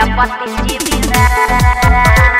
dapat di sini.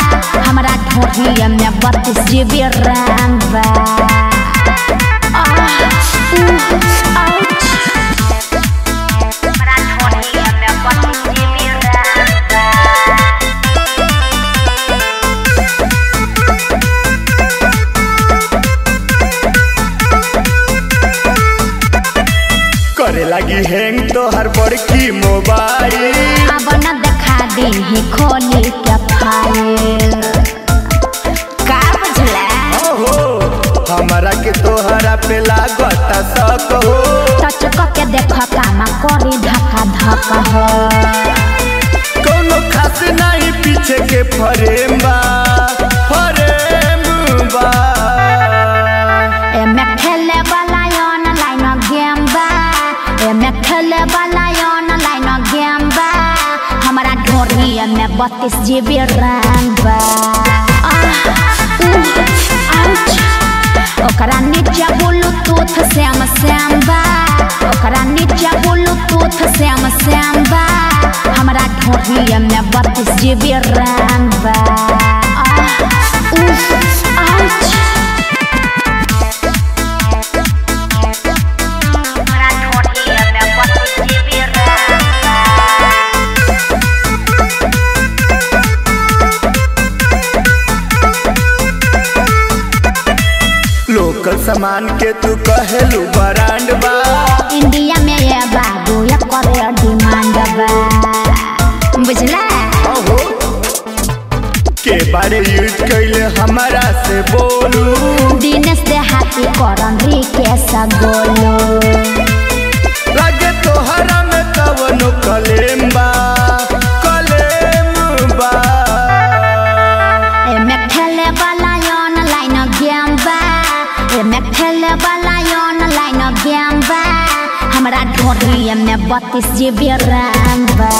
RAM बा आह, उफ, ouch. करे लगी हैंग तोहर बड़की मोबाइल अब न देखा दी खोली पीछे के फरेम बा फरेम बा एमे खेले वाला ऑनलाइन गेम बा एमे खेले वाला ऑनलाइन गेम बा हमरा ढोरी में बत्तीस जीबी रैम बा आह, उह, आउच। ओकरा नीचे ब्लूटूथ श्याम बत्तीस जीबी रैम बा आह, उह, लोकल सामान के तू कहेलू ब्रांड बा इंडिया में ये बाबू ये करे बारे यूज़ कैले हमारा से बोलू। दिनेश करन गोलू। लगे तोहरा में कवनो कलेम बा कलेम बा एमे खेले वाला ऑनलाइन गेम बा। एमे खेले वाला ऑनलाइन गेम बा। हमरा में बत्तीस जीबी रैम बा।